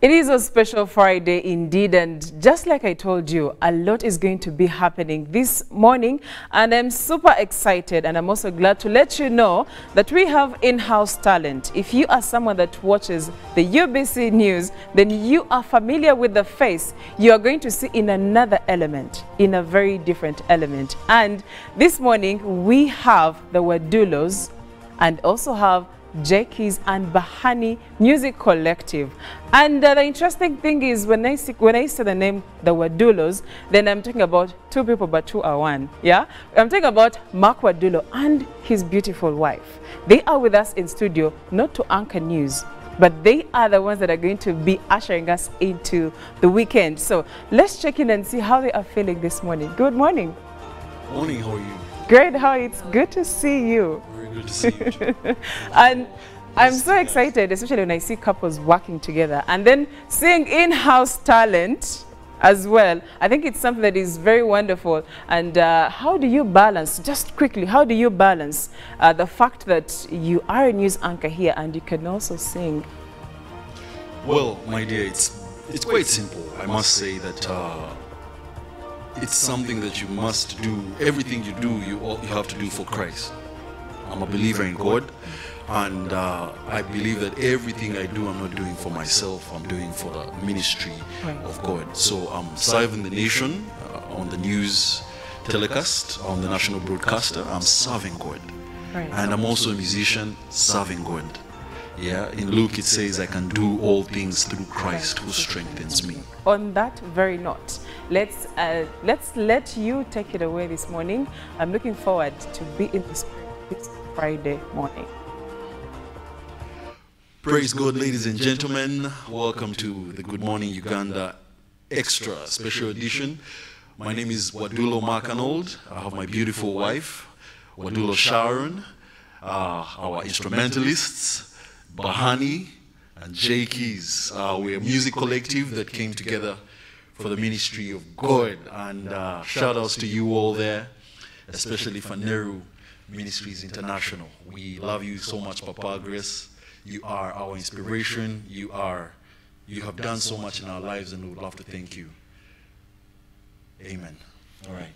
It is a special Friday indeed, and just like I told you, a lot is going to be happening this morning, and I'm super excited, and I'm also glad to let you know that we have in-house talent. If you are someone that watches the UBC News, then you are familiar with the face. You are going to see in another element, in a very different element. And this morning, we have the Wadulos and also have J Kizz and Bahani Music Collective. And uh, the interesting thing is when I, see, when I say the name, the Wadulos, then I'm talking about two people, but two are one. Yeah? I'm talking about Mark Wadulo and his beautiful wife. They are with us in studio, not to anchor news, but they are the ones that are going to be ushering us into the weekend. So let's check in and see how they are feeling this morning. Good morning. Morning, how are you? Great, how it's good to see you. Very good to see you. and I'm so excited, especially when I see couples working together and then seeing in-house talent as well. I think it's something that is very wonderful. And uh, how do you balance, just quickly, how do you balance uh, the fact that you are a news anchor here and you can also sing? well, my dear, it's it's quite simple. I must say that uh, it's something that you must do. Everything you do, you all, you have to do for Christ. I'm a believer in God, and uh, I believe that everything I do, I'm not doing for myself. I'm doing for the ministry of God. So I'm serving the nation uh, on the news telecast, on the national broadcaster. I'm serving God. And I'm also a musician serving God. Yeah, in Luke it says, I can do all things through Christ who strengthens me. On that very note, let's, uh, let's let you take it away this morning. I'm looking forward to be in this, this Friday morning. Praise God, ladies and gentlemen. Welcome to the Good Morning Uganda Extra Special Edition. My name is Wadulo Makanold. I have my beautiful wife, Wadulo Sharon, uh, our instrumentalists, Bahani, and J Kizz. Uh, we're a music collective that came together for the ministry of God. And uh, shout outs to you all there, especially Phaneroo Ministries International. We love you so much, Papa Grace. You are our inspiration. You are, you have done so much in our lives, and we would love to thank you. Amen. All right.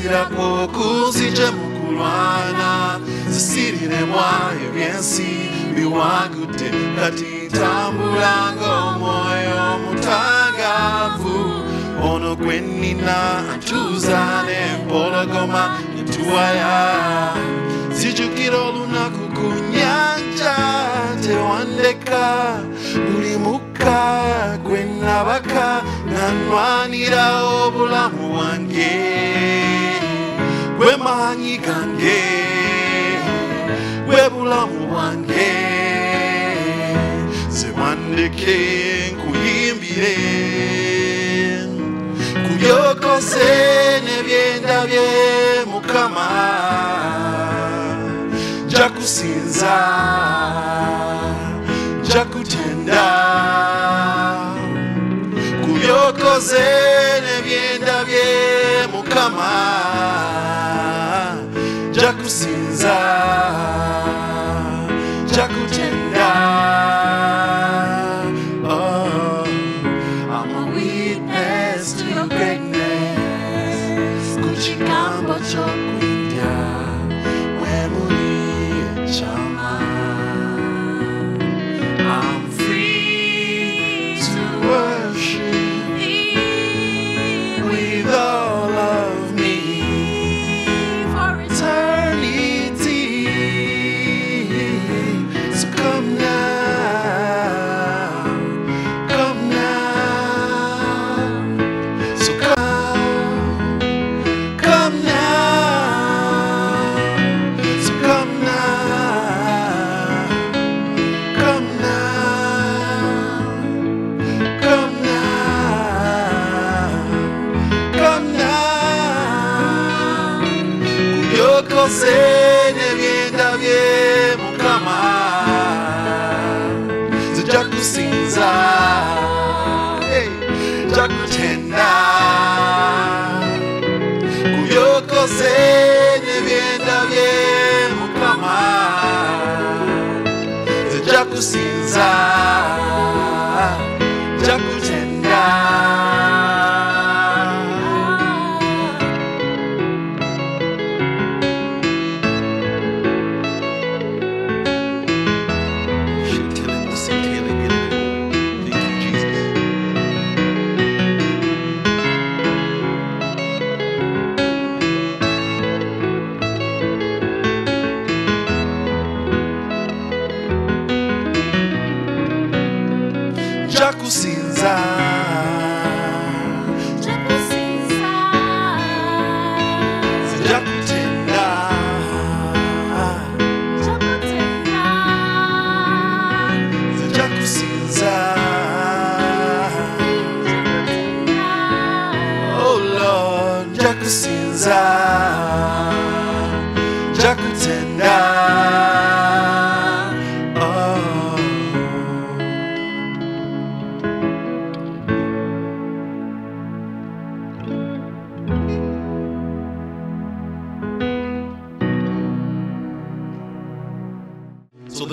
Okusasira kwo kunzije mu kulwana zisiriremwa ebyensi biwangudde kati tambula ng'omwoyo omutangaavu ono gwe nnina ntuuza n'empologoma nituwaya zijjukira olunaku ku nnyanja tewandeka buli mukka gwe nabaka nga nnwanira obulamu we manyi gange we bulamu bwange zewandeke nkuyimbire ku nebyenda bye mukama. Nja kusinza nja kutenda ku byokoze mukama. Nja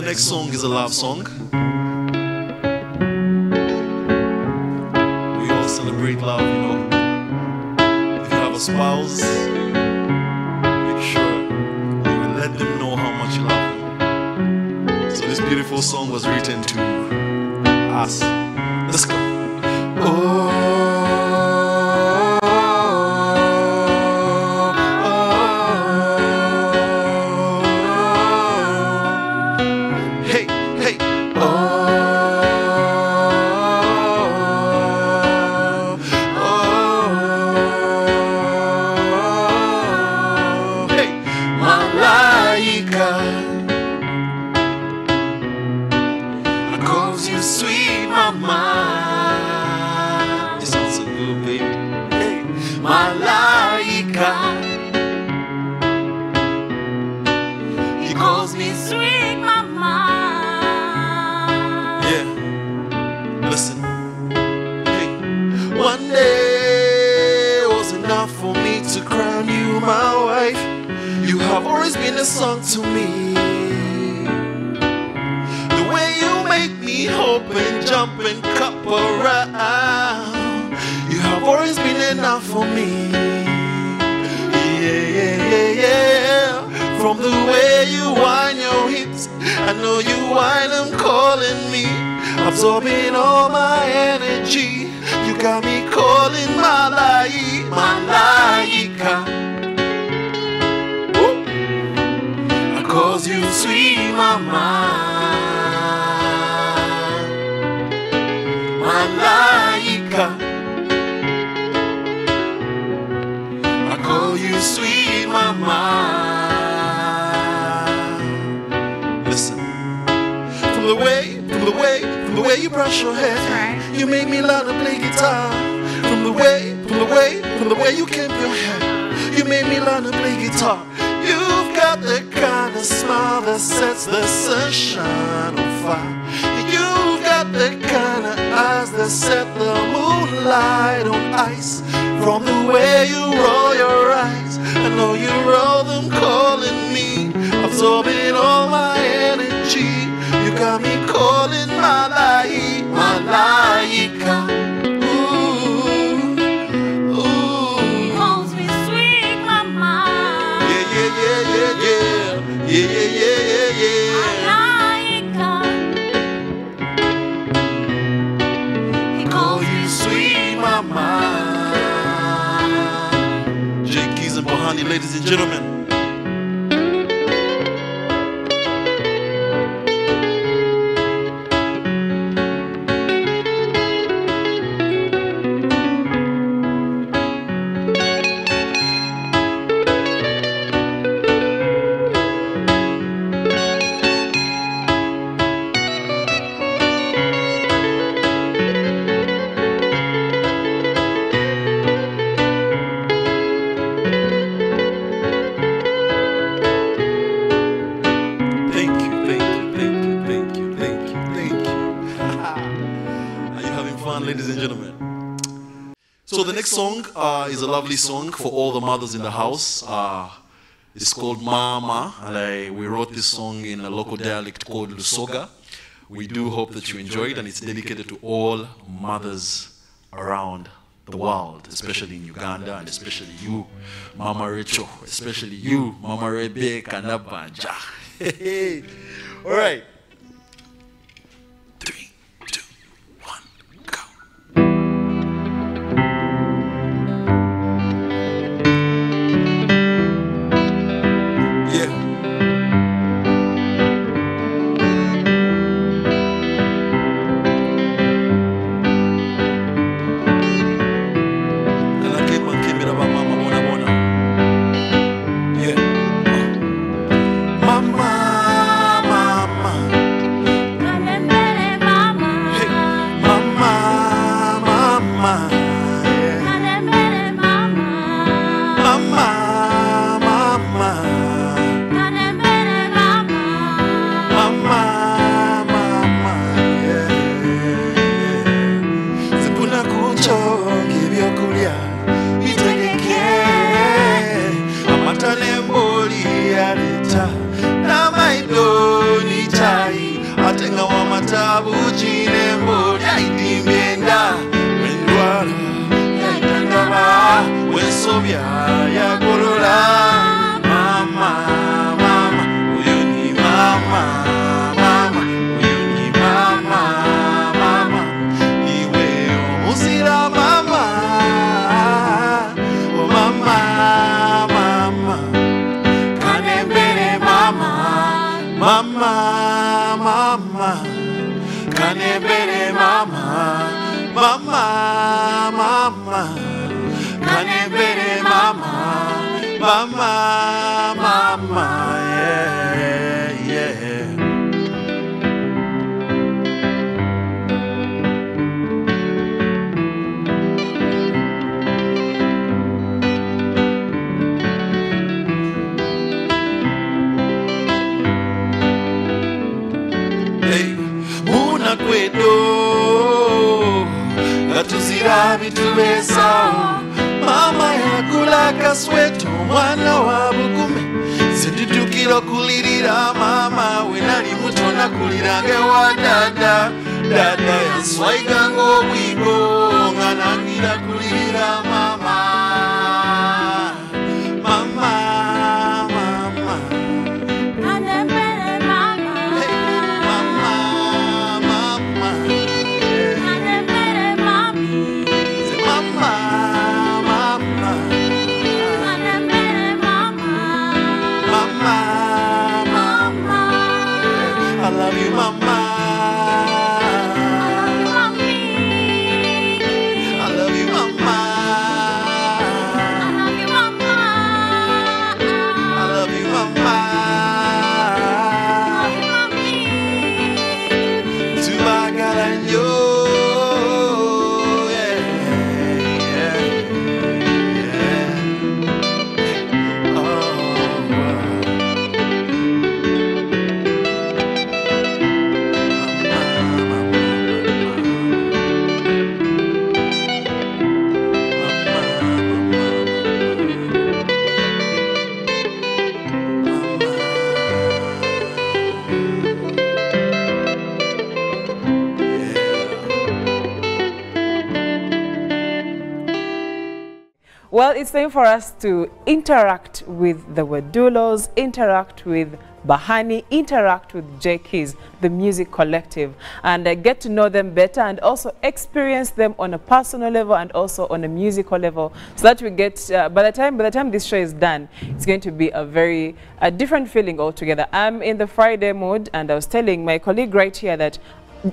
next song is a love song. We all celebrate love, you know. If you have a spouse, sweet mama. It sounds so good, baby. Hey, Malaika. He calls me Sweet mama. Yeah. Listen. Hey. One day was enough for me to crown you my wife. You have always been a song to me. Make me hope and jump and cup around. You have always been enough for me. Yeah, yeah, yeah, yeah. From the way you wind your hips, I know you whine, I'm calling me, absorbing all my energy. You got me calling my life, my laika. I calls you sweet mama, way you brush your hair, right. you make me learn to play guitar. From the way, from the way, from the way you keep your hair, you made me learn to play guitar. You've got the kind of smile that sets the sunshine on fire. You've got the kind of eyes that set the moonlight on ice. From the way you roll your eyes, I know you roll them calling me, absorbing all my energy. You got me calling my life, my laika. Ooh, ooh. Calls me sweet mama. Yeah, yeah, yeah, yeah, yeah. Yeah, yeah, yeah, yeah, yeah. Malaika. He calls you me sweet mama. J Kizz and Bahani, ladies and gentlemen. So the next song uh, is a lovely song for all the mothers in the house. Uh, it's called Mama, and I, we wrote this song in a local dialect called Lusoga. We do hope that you enjoy it, and it's dedicated to all mothers around the world, especially in Uganda, and especially you, Mama Rachel, especially you, Mama Rebecca Nabanja. all right. Mama kanembere mama mama mama. Kanembere mama mama mama yeah havituwezao mama yakula kasweto mwana wa bugume sinditukira okulirira mama wenali muto nakuliranga ewa dada. Dada yanswaiga ng'obwigo nga nangira kulirira mama. It's time for us to interact with the Wadulos, interact with Bahani, interact with J Kizz, the music collective, and uh, get to know them better and also experience them on a personal level and also on a musical level so that we get, uh, by the time by the time this show is done, it's going to be a very a different feeling altogether. I'm in the Friday mood and I was telling my colleague right here that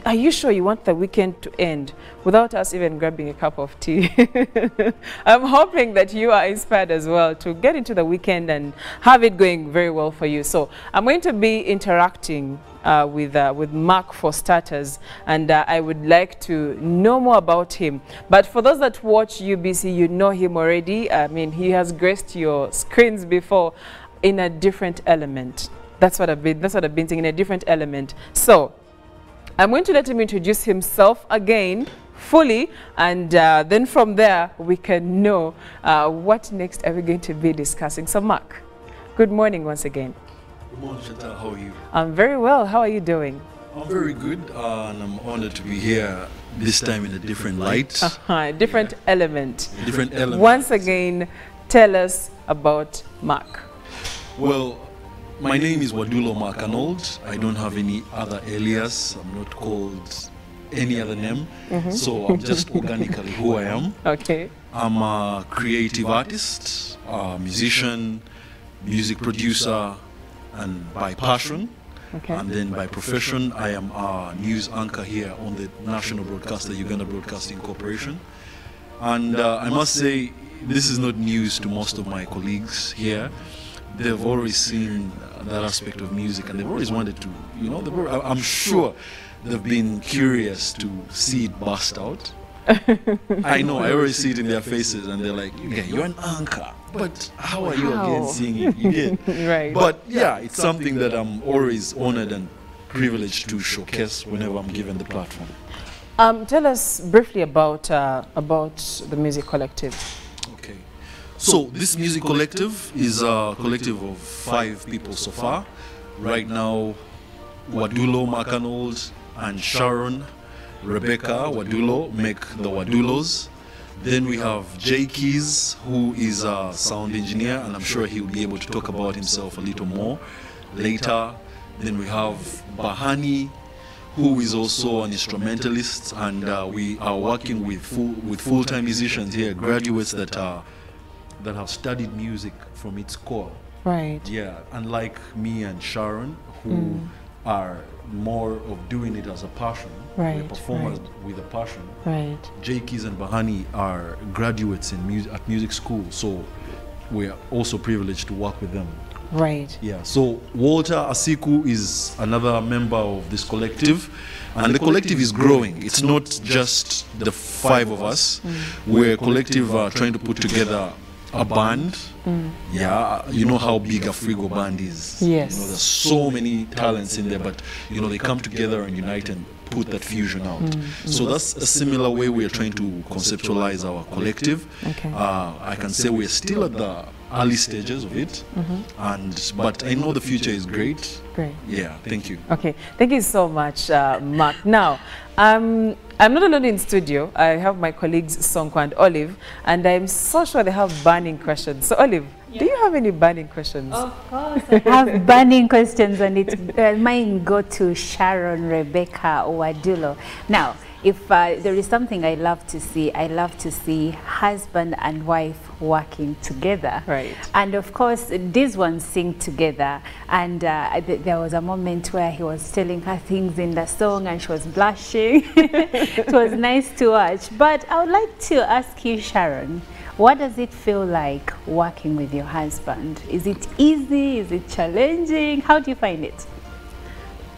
are you sure you want the weekend to end without us even grabbing a cup of tea? I'm hoping that you are inspired as well to get into the weekend and have it going very well for you. So I'm going to be interacting uh, with, uh, with Mark for starters, and uh, I would like to know more about him. But for those that watch UBC, you know him already. I mean, he has graced your screens before in a different element. That's what I've been, that's what I've been saying, in a different element. So I'm going to let him introduce himself again fully, and uh, then from there we can know uh, what next are we going to be discussing. So, Mark, good morning once again. Good morning, Chantal. How are you? I'm very well. How are you doing? I'm very good, uh, and I'm honored to be here this time in a different light, Uh-huh, different element. different element. Once again, tell us about Mark. Well, my name is Wadulo Markanold. I don't have any other alias. I'm not called any other name. So I'm just organically who I am. Okay. I'm a creative artist, a musician, music producer, and by passion. Okay. And then by profession, I am a news anchor here on the national broadcaster, Uganda Broadcasting Corporation. And uh, I must say, this is not news to most of my colleagues here. They've always seen that aspect of music and they've always wanted to, you know, I'm sure they've been curious to see it bust out. I know, I always see it in their faces and they're like, okay, you're an anchor, but how are you How? again singing? You get? Right. But yeah, it's something that I'm always honored and privileged to showcase whenever I'm given the platform. Um, tell us briefly about uh, about the music collective. So this music collective is a collective of five people so far. Right now, Wadulo Makanold and Sharon, Rebecca Wadulo make the Wadulos. Then we have J Kizz, who is a sound engineer, and I'm sure he'll be able to talk about himself a little more later. Then we have Bahani, who is also an instrumentalist, and uh, we are working with full, with full-time musicians here, graduates that are that have studied music from its core. Right. Yeah, unlike me and Sharon, who are more of doing it as a passion, Right, we're performers with a passion. Right. J Kizz and Bahani are graduates in music at music school, so we're also privileged to work with them. Right. Yeah, so Walter Asiku is another member of this collective, and the collective is growing. It's not just the five of us. We're a collective uh, trying to put together a band. Yeah, you know how big Afrigo band is. Yes. You know, there's so many talents in there, but you know they come together and unite and put that fusion out. So that's a similar way we are trying to conceptualize our collective. Okay. Uh, I can say we're still at the early stages of it, and but I know the future is great. Great. Yeah, thank you. Okay, thank you so much, uh, Mark. Now, um, I'm not alone in studio. I have my colleagues Sonko and Olive, and I'm so sure they have burning questions. So, Olive, do you have any burning questions? Of course, I have burning questions, and it uh, mine go to Sharon Rebecca Wadulo. Now, if uh, there is something I love to see, I love to see husband and wife working together. Right. And of course, these ones sing together. And uh, th- there was a moment where he was telling her things in the song, and she was blushing. it was nice to watch. But I would like to ask you, Sharon. What does it feel like working with your husband? Is it easy? Is it challenging? How do you find it?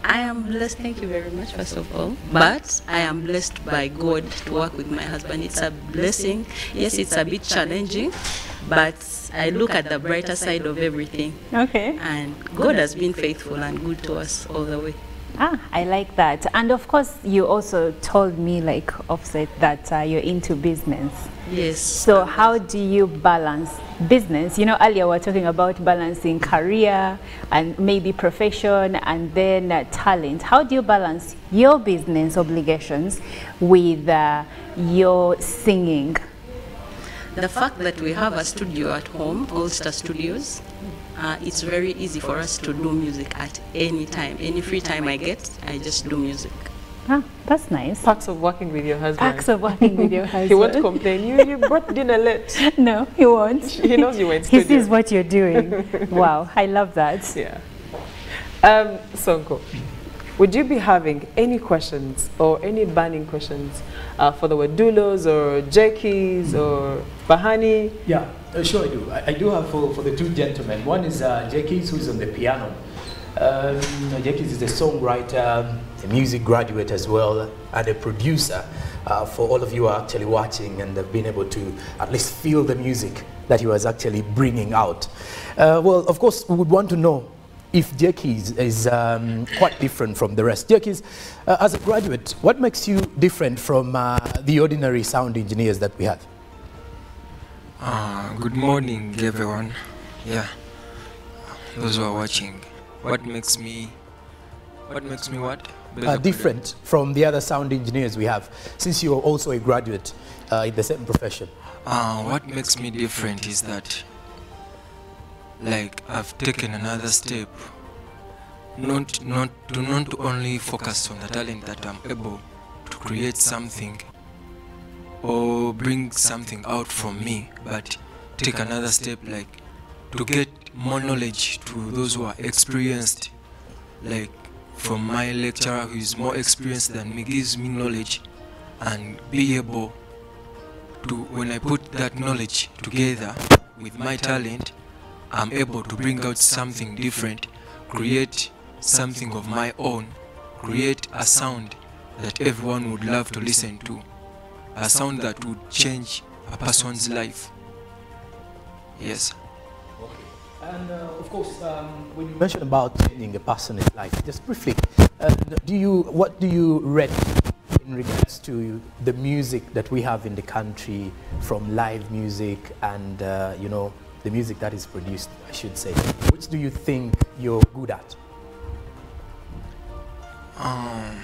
I am blessed, thank you very much, first of all. But I am blessed by God to work with my husband. It's a blessing. Yes, it's a bit challenging, but I look at the brighter side of everything. Okay. And God has been faithful and good to us all the way. Ah, I like that. And of course, you also told me, like Offset, that uh, you're into business. Yes. So how do you balance business? You know, earlier we were talking about balancing career and maybe profession and then uh, talent. How do you balance your business obligations with uh, your singing? The fact that we have a studio at home, All Star Studios, uh, it's very easy for us to do music at any time. Any free time I get, I just do music. Ah, that's nice. Perks of working with your husband. Acts of working with your husband. He won't complain. You, you brought dinner late. No, he won't. He knows you were in He studio. sees what you're doing. wow, I love that. Yeah. Um, Sonko, would you be having any questions or any burning questions uh, for the Wadulos or J Kizz or Bahani? Yeah, uh, sure I do. I, I do have for, for the two gentlemen. One is uh, J Kizz, who's on the piano. Um, J Kizz is a songwriter, a music graduate as well, and a producer. Uh, for all of you who are actually watching and have been able to at least feel the music that he was actually bringing out. Uh, well, of course, we would want to know if J Kizz is um, quite different from the rest. J Kizz, uh, as a graduate, what makes you different from uh, the ordinary sound engineers that we have? Uh, good morning, everyone. Yeah, those who are watching. What makes me, what makes me what? Beg Uh, different from the other sound engineers we have, since you're also a graduate uh, in the same profession. Uh, what makes me different is that, like, I've taken another step. Not, not to not only focus on the talent that I'm able to create something or bring something out from me, but take another step, like, to get more knowledge to those who are experienced, like, from my lecturer who is more experienced than me, gives me knowledge, and be able to when I put that knowledge together with my talent, I'm able to bring out something different, create something of my own, create a sound that everyone would love to listen to, a sound that would change a person's life. Yes. And uh, of course, um, when you mention about changing a person's life, just briefly, uh, do you what do you read in regards to the music that we have in the country, from live music and uh, you know the music that is produced, I should say. Which do you think you're good at? Um,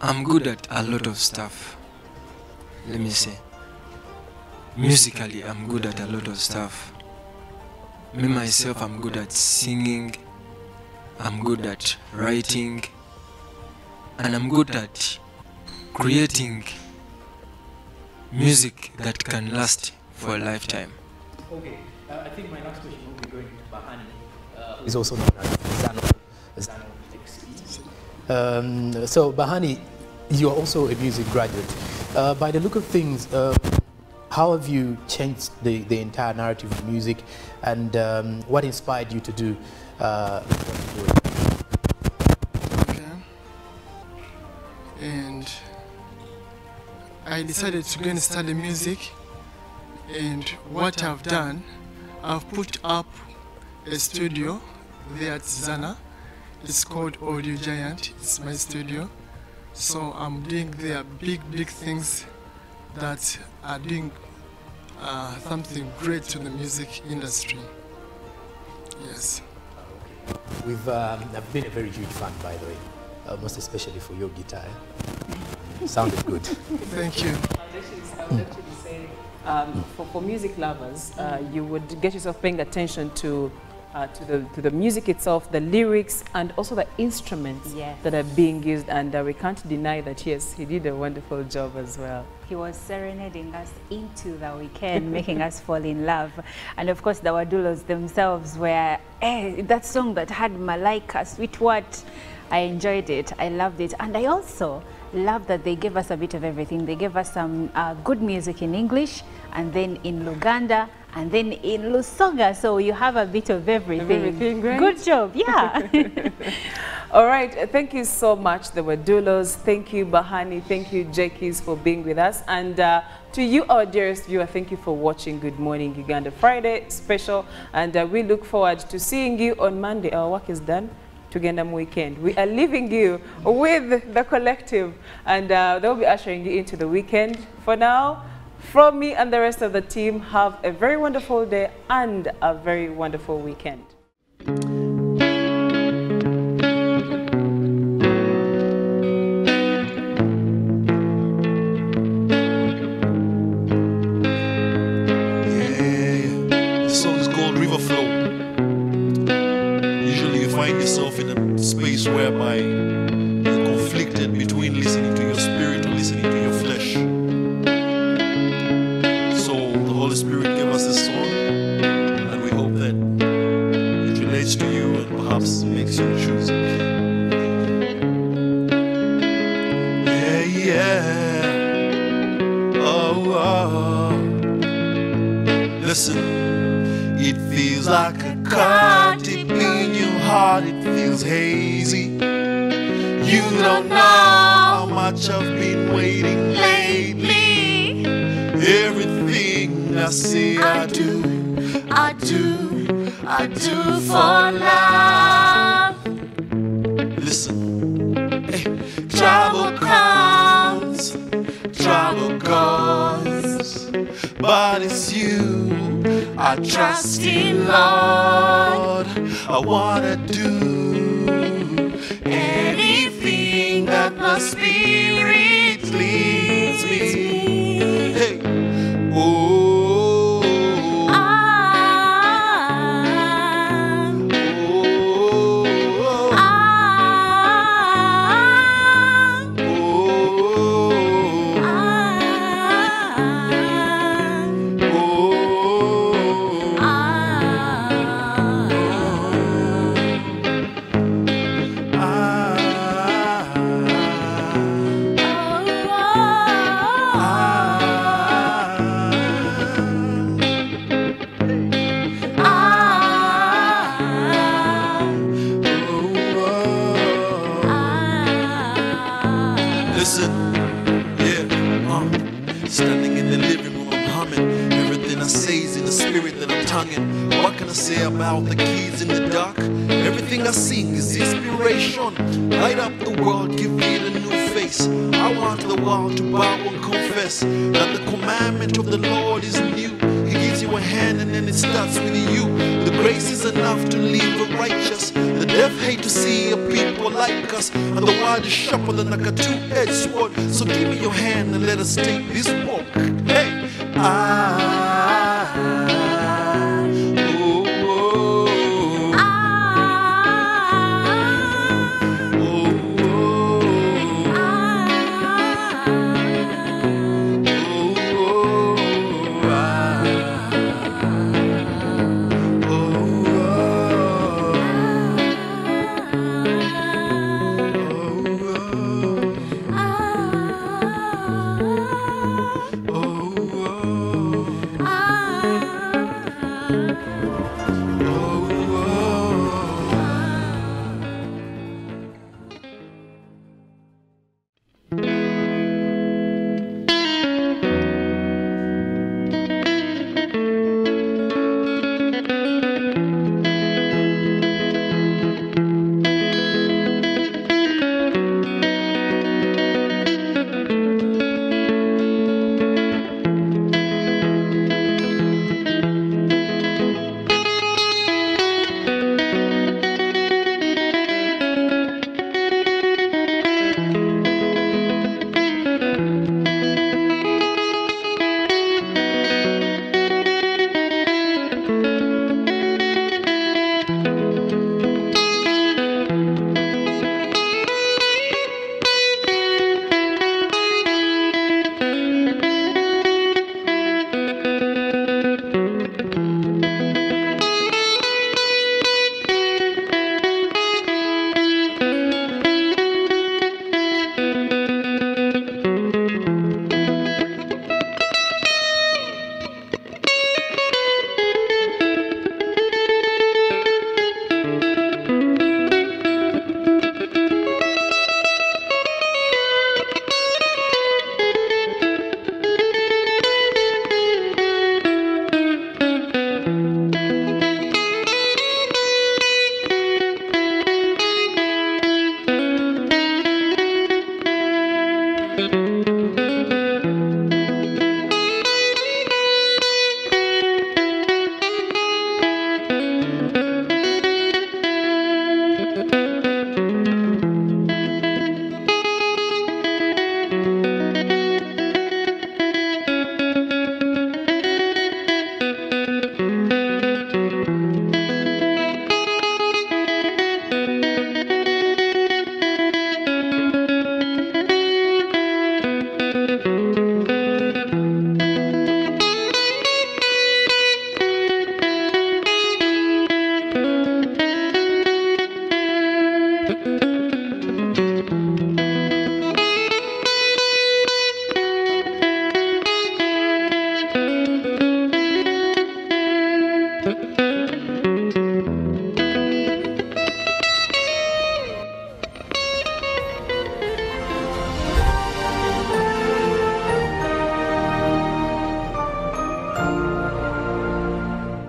I'm good at a lot of stuff. Let me say. Musically, I'm good at a lot of stuff. Me myself, I'm good at singing. I'm good at writing. And I'm good at creating music that can last for a lifetime. Okay, uh, I think my next question will be going to Bahani, uh, who is also known as Zano. Zano Um, so Bahani, you're also a music graduate. Uh, by the look of things, um, how have you changed the, the entire narrative of music, and um, what inspired you to do uh? Okay. And I decided to go and study music. And what I've done, I've put up a studio there at Zana. It's called Audio Giant. It's my studio. So I'm doing there big, big things that are doing uh, something great to the music industry. Yes. We've um, I've been a very huge fan, by the way, uh, most especially for your guitar. eh? Sounded good. Thank you. I would actually, I would actually say, um, for, for music lovers, uh, you would get yourself paying attention to, uh, to, the, to the music itself, the lyrics, and also the instruments Yes. that are being used. And uh, we can't deny that, yes, he did a wonderful job as well. He was serenading us into the weekend, making us fall in love. And of course, the Wadulos themselves were, eh, that song that had Malaika, Sweet What, I enjoyed it. I loved it. And I also love that they gave us a bit of everything. They gave us some uh, good music in English, and then in Luganda, and then in Lusoga. So you have a bit of everything. everything, great. Good job, yeah. All right, thank you so much, the Wadulos. Thank you, Bahani. Thank you, J Kizz, for being with us. And uh, to you, our dearest viewer, thank you for watching Good Morning Uganda Friday special. And uh, we look forward to seeing you on Monday. Our work is done. Tugenda mu weekend. We are leaving you with the collective, and uh, they'll be ushering you into the weekend. For now, from me and the rest of the team, have a very wonderful day and a very wonderful weekend. Whereby you're conflicted between listening to your spirit or listening to your flesh. So the Holy Spirit gave us this song, and we hope that it relates to you and perhaps makes you choose. Yeah, yeah. Oh, oh. Listen, it feels like a car deep in your heart. Feels hazy. You don't know how much I've been waiting lately. Everything I say I do, I do, I do for love. Listen. Hey, trouble comes, trouble goes, but it's you. I trust in Lord. I wanna do anything that my spirit leads In the spirit that I'm tonguing. What can I say about the keys in the dark? Everything I sing is inspiration. Light up the world, give it a new face. I want the world to bow and confess that the commandment of the Lord is new. He gives you a hand and then it starts with you. The grace is enough to leave the righteous. The deaf hate to see a people like us. And the word is sharper than like a two-edged sword. So give me your hand and let us take this walk. Hey, I.